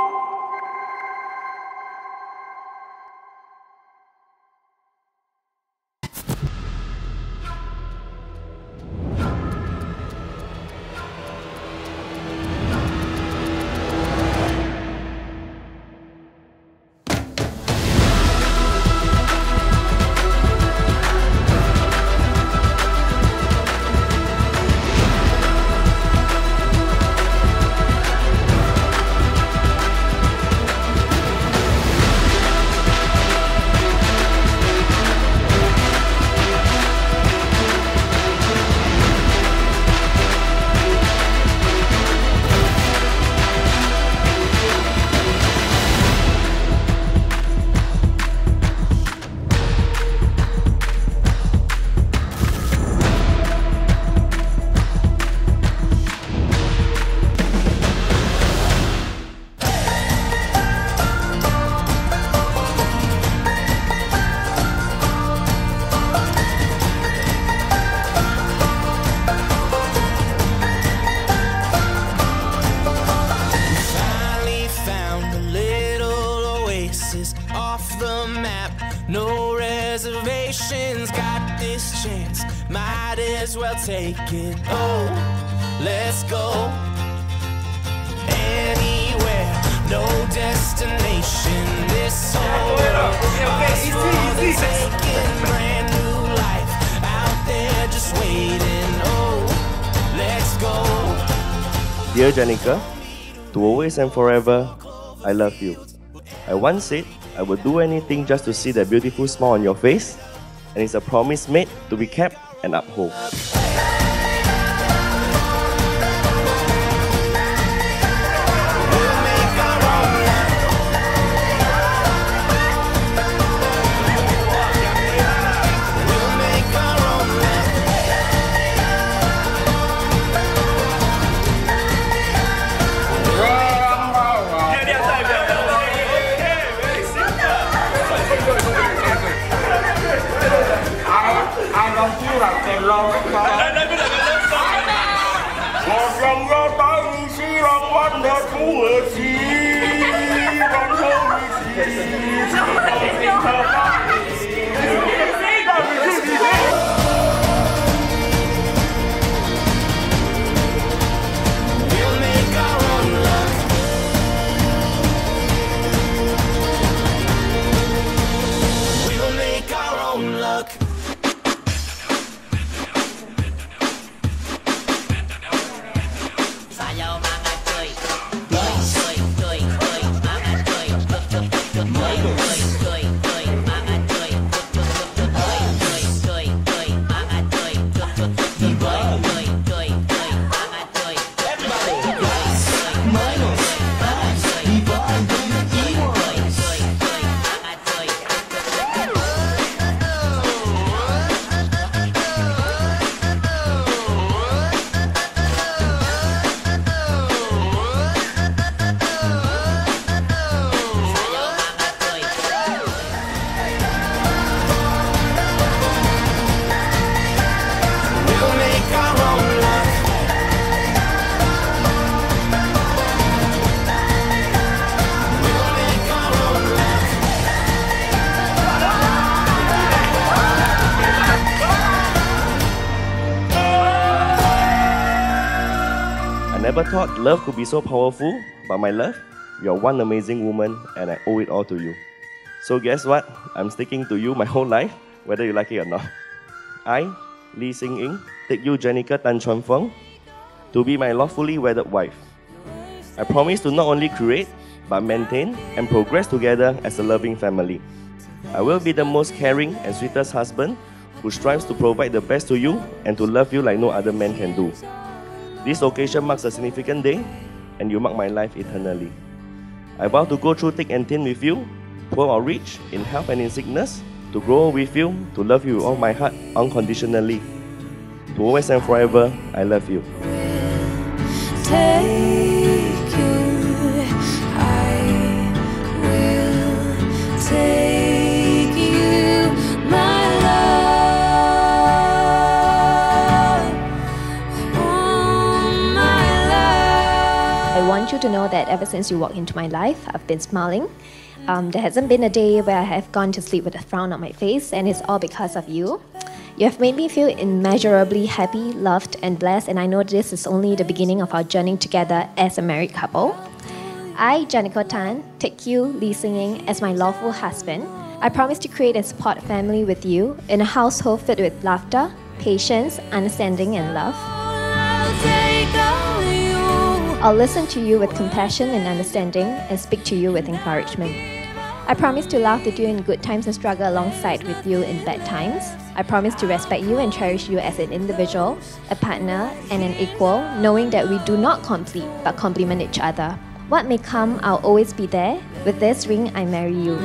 A little off the map. No reservations, got this chance. Might as well take it. Oh, let's go. Anywhere, no destination. This whole world is for the taking. Brand new life out there just waiting. Oh, let's go. Dear Jennica, to always and forever, I love you. I once said I would do anything just to see that beautiful smile on your face, and it's a promise made to be kept and uphold. là tiền lòng Còn lòng ra tay như si lòng văn đẹp phú người si Còn hơn như si Còn tình thơ phát never thought love could be so powerful, but my love, you're one amazing woman, and I owe it all to you. So guess what? I'm sticking to you my whole life, whether you like it or not. I, Lee Sing Ying, take you, Jennica Tan Chuan Feng, to be my lawfully wedded wife. I promise to not only create, but maintain and progress together as a loving family. I will be the most caring and sweetest husband who strives to provide the best to you and to love you like no other man can do. This occasion marks a significant day, and you mark my life eternally. I vow to go through thick and thin with you, poor or rich, in health and in sickness, to grow with you, to love you with all my heart unconditionally. To always and forever, I love you. To know that ever since you walked into my life, I've been smiling. Um, there hasn't been a day where I have gone to sleep with a frown on my face, and it's all because of you. You have made me feel immeasurably happy, loved, and blessed, and I know this is only the beginning of our journey together as a married couple. I, Jennica Tan, take you, Lee Sing Ying, as my lawful husband. I promise to create and support a family with you in a household filled with laughter, patience, understanding, and love. I'll listen to you with compassion and understanding and speak to you with encouragement. I promise to laugh with you in good times and struggle alongside with you in bad times. I promise to respect you and cherish you as an individual, a partner, and an equal, knowing that we do not complete but complement each other. What may come, I'll always be there. With this ring, I marry you.